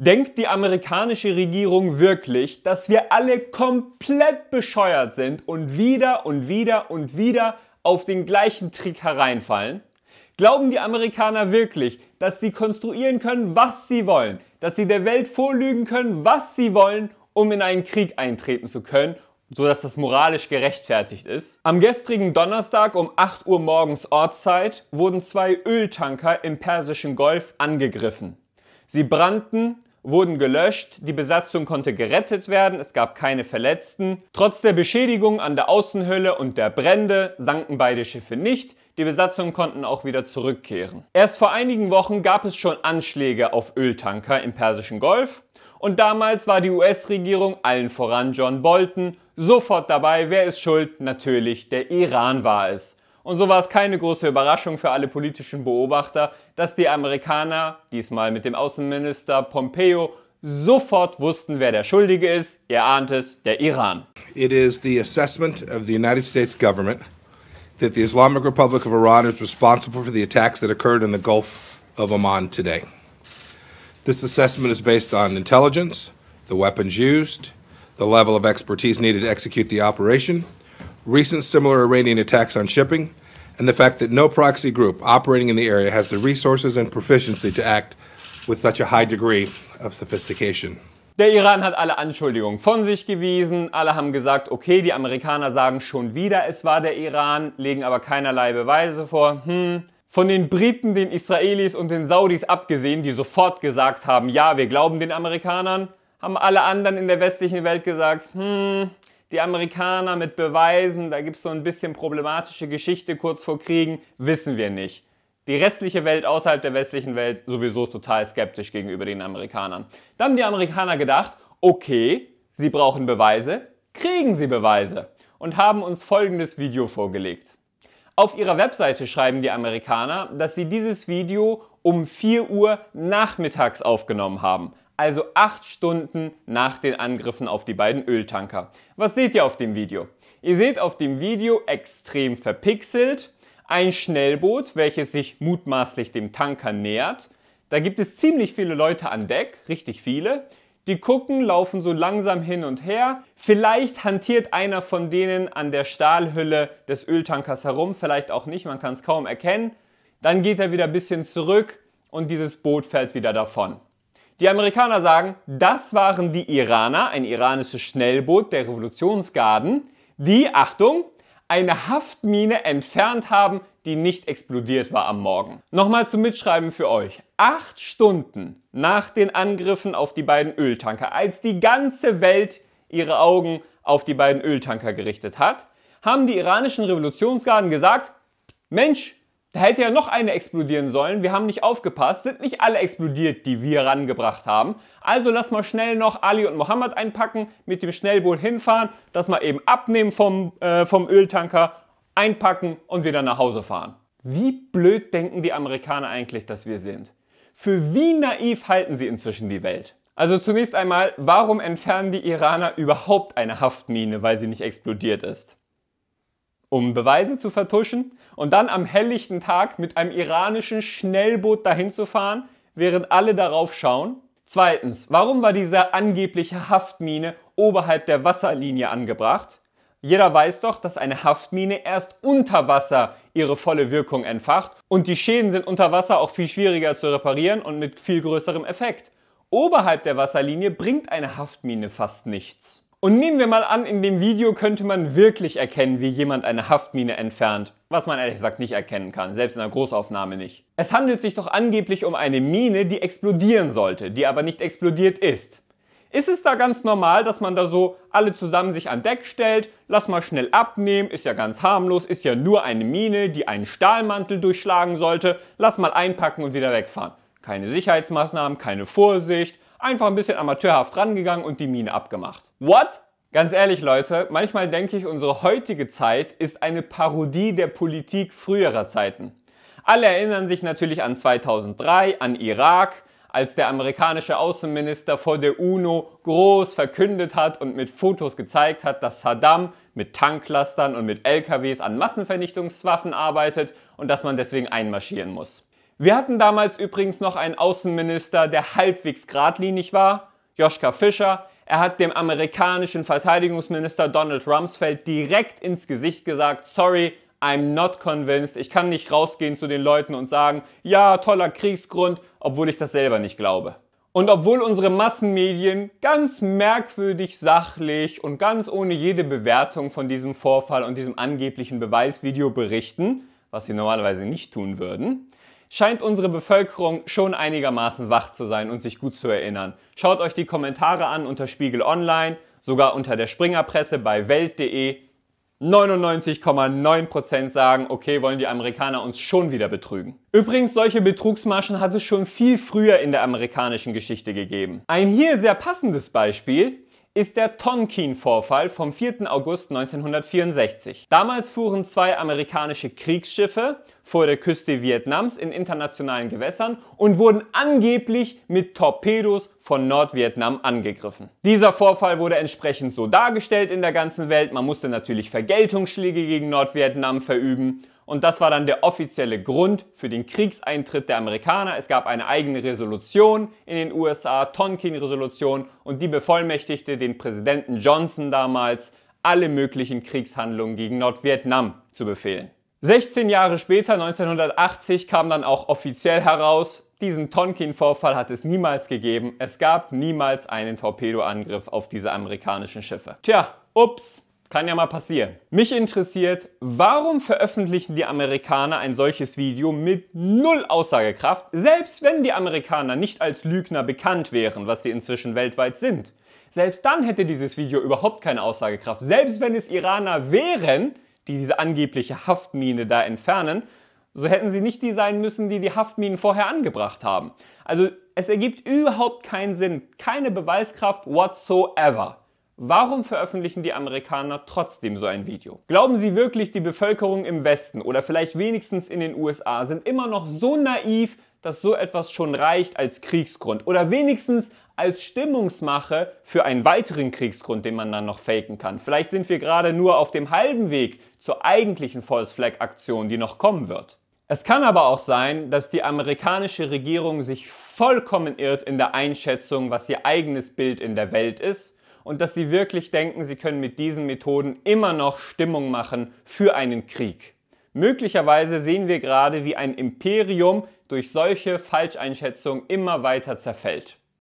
Denkt die amerikanische Regierung wirklich, dass wir alle komplett bescheuert sind und wieder und wieder und wieder auf den gleichen Trick hereinfallen? Glauben die Amerikaner wirklich, dass sie konstruieren können, was sie wollen, dass sie der Welt vorlügen können, was sie wollen, um in einen Krieg eintreten zu können, sodass das moralisch gerechtfertigt ist? Am gestrigen Donnerstag um 8 Uhr morgens Ortszeit wurden zwei Öltanker im Persischen Golf angegriffen. Sie brannten, wurden gelöscht, die Besatzung konnte gerettet werden, es gab keine Verletzten. Trotz der Beschädigung an der Außenhülle und der Brände sanken beide Schiffe nicht, die Besatzungen konnten auch wieder zurückkehren. Erst vor einigen Wochen gab es schon Anschläge auf Öltanker im Persischen Golf und damals war die US-Regierung, allen voran John Bolton, sofort dabei, wer ist schuld? Natürlich, der Iran war es. Und so war es keine große Überraschung für alle politischen Beobachter, dass die Amerikaner, diesmal mit dem Außenminister Pompeo, sofort wussten, wer der Schuldige ist. Ihr ahnt es, der Iran. It is the assessment of the United States government that the Islamic Republic of Iran is responsible for the attacks that occurred in the Gulf of Oman today. This assessment is based on intelligence, the weapons used, the level of expertise needed to execute the operation, recent similar Iranian attacks on shipping, and the fact that no proxy group operating in the area has the resources and proficiency to act with such a high degree of sophistication. Der Iran hat alle Anschuldigungen von sich gewiesen. Alle haben gesagt, okay, die Amerikaner sagen schon wieder, es war der Iran, legen aber keinerlei Beweise vor. Hm. Von den Briten, den Israelis und den Saudis abgesehen, die sofort gesagt haben, ja, wir glauben den Amerikanern, haben alle anderen in der westlichen Welt gesagt, hm, die Amerikaner mit Beweisen, da gibt es so ein bisschen problematische Geschichte kurz vor Kriegen, wissen wir nicht. Die restliche Welt außerhalb der westlichen Welt sowieso total skeptisch gegenüber den Amerikanern. Da haben die Amerikaner gedacht, okay, sie brauchen Beweise, kriegen sie Beweise und haben uns folgendes Video vorgelegt. Auf ihrer Webseite schreiben die Amerikaner, dass sie dieses Video um 4 Uhr nachmittags aufgenommen haben also acht Stunden nach den Angriffen auf die beiden Öltanker. Was seht ihr auf dem Video? Ihr seht auf dem Video extrem verpixelt ein Schnellboot, welches sich mutmaßlich dem Tanker nähert. Da gibt es ziemlich viele Leute an Deck, richtig viele. Die gucken, laufen so langsam hin und her. Vielleicht hantiert einer von denen an der Stahlhülle des Öltankers herum, vielleicht auch nicht, man kann es kaum erkennen. Dann geht er wieder ein bisschen zurück und dieses Boot fällt wieder davon. Die Amerikaner sagen, das waren die Iraner, ein iranisches Schnellboot der Revolutionsgarden, die, Achtung, eine Haftmine entfernt haben, die nicht explodiert war am Morgen. Nochmal zum Mitschreiben für euch. Acht Stunden nach den Angriffen auf die beiden Öltanker, als die ganze Welt ihre Augen auf die beiden Öltanker gerichtet hat, haben die iranischen Revolutionsgarden gesagt, Mensch, da hätte ja noch eine explodieren sollen. Wir haben nicht aufgepasst. Sind nicht alle explodiert, die wir rangebracht haben. Also lass mal schnell noch Ali und Mohammed einpacken, mit dem Schnellboot hinfahren, das mal eben abnehmen vom, äh, vom Öltanker, einpacken und wieder nach Hause fahren. Wie blöd denken die Amerikaner eigentlich, dass wir sind? Für wie naiv halten sie inzwischen die Welt? Also zunächst einmal, warum entfernen die Iraner überhaupt eine Haftmine, weil sie nicht explodiert ist? Um Beweise zu vertuschen und dann am helllichten Tag mit einem iranischen Schnellboot dahin zu fahren, während alle darauf schauen? Zweitens, warum war diese angebliche Haftmine oberhalb der Wasserlinie angebracht? Jeder weiß doch, dass eine Haftmine erst unter Wasser ihre volle Wirkung entfacht und die Schäden sind unter Wasser auch viel schwieriger zu reparieren und mit viel größerem Effekt. Oberhalb der Wasserlinie bringt eine Haftmine fast nichts. Und nehmen wir mal an, in dem Video könnte man wirklich erkennen, wie jemand eine Haftmine entfernt. Was man ehrlich gesagt nicht erkennen kann, selbst in einer Großaufnahme nicht. Es handelt sich doch angeblich um eine Mine, die explodieren sollte, die aber nicht explodiert ist. Ist es da ganz normal, dass man da so alle zusammen sich an Deck stellt, lass mal schnell abnehmen, ist ja ganz harmlos, ist ja nur eine Mine, die einen Stahlmantel durchschlagen sollte, lass mal einpacken und wieder wegfahren. Keine Sicherheitsmaßnahmen, keine Vorsicht, Einfach ein bisschen amateurhaft rangegangen und die Mine abgemacht. What? Ganz ehrlich Leute, manchmal denke ich, unsere heutige Zeit ist eine Parodie der Politik früherer Zeiten. Alle erinnern sich natürlich an 2003, an Irak, als der amerikanische Außenminister vor der UNO groß verkündet hat und mit Fotos gezeigt hat, dass Saddam mit Tanklastern und mit LKWs an Massenvernichtungswaffen arbeitet und dass man deswegen einmarschieren muss. Wir hatten damals übrigens noch einen Außenminister, der halbwegs geradlinig war, Joschka Fischer. Er hat dem amerikanischen Verteidigungsminister Donald Rumsfeld direkt ins Gesicht gesagt, sorry, I'm not convinced. Ich kann nicht rausgehen zu den Leuten und sagen, ja, toller Kriegsgrund, obwohl ich das selber nicht glaube. Und obwohl unsere Massenmedien ganz merkwürdig sachlich und ganz ohne jede Bewertung von diesem Vorfall und diesem angeblichen Beweisvideo berichten, was sie normalerweise nicht tun würden, scheint unsere Bevölkerung schon einigermaßen wach zu sein und sich gut zu erinnern. Schaut euch die Kommentare an unter Spiegel Online, sogar unter der Springerpresse bei Welt.de. 99,9% sagen, okay, wollen die Amerikaner uns schon wieder betrügen. Übrigens, solche Betrugsmaschen hat es schon viel früher in der amerikanischen Geschichte gegeben. Ein hier sehr passendes Beispiel ist der Tonkin-Vorfall vom 4. August 1964. Damals fuhren zwei amerikanische Kriegsschiffe vor der Küste Vietnams in internationalen Gewässern und wurden angeblich mit Torpedos von Nordvietnam angegriffen. Dieser Vorfall wurde entsprechend so dargestellt in der ganzen Welt. Man musste natürlich Vergeltungsschläge gegen Nordvietnam verüben und das war dann der offizielle Grund für den Kriegseintritt der Amerikaner. Es gab eine eigene Resolution in den USA, Tonkin-Resolution, und die bevollmächtigte den Präsidenten Johnson damals, alle möglichen Kriegshandlungen gegen Nordvietnam zu befehlen. 16 Jahre später, 1980, kam dann auch offiziell heraus, diesen Tonkin-Vorfall hat es niemals gegeben. Es gab niemals einen Torpedoangriff auf diese amerikanischen Schiffe. Tja, ups, kann ja mal passieren. Mich interessiert, warum veröffentlichen die Amerikaner ein solches Video mit null Aussagekraft, selbst wenn die Amerikaner nicht als Lügner bekannt wären, was sie inzwischen weltweit sind. Selbst dann hätte dieses Video überhaupt keine Aussagekraft. Selbst wenn es Iraner wären, die diese angebliche Haftmine da entfernen, so hätten sie nicht die sein müssen, die die Haftminen vorher angebracht haben. Also es ergibt überhaupt keinen Sinn, keine Beweiskraft whatsoever. Warum veröffentlichen die Amerikaner trotzdem so ein Video? Glauben Sie wirklich, die Bevölkerung im Westen oder vielleicht wenigstens in den USA sind immer noch so naiv, dass so etwas schon reicht als Kriegsgrund oder wenigstens als Stimmungsmache für einen weiteren Kriegsgrund, den man dann noch faken kann? Vielleicht sind wir gerade nur auf dem halben Weg zur eigentlichen False Flag Aktion, die noch kommen wird. Es kann aber auch sein, dass die amerikanische Regierung sich vollkommen irrt in der Einschätzung, was ihr eigenes Bild in der Welt ist und dass sie wirklich denken, sie können mit diesen Methoden immer noch Stimmung machen für einen Krieg. Möglicherweise sehen wir gerade, wie ein Imperium durch solche Falscheinschätzungen immer weiter zerfällt.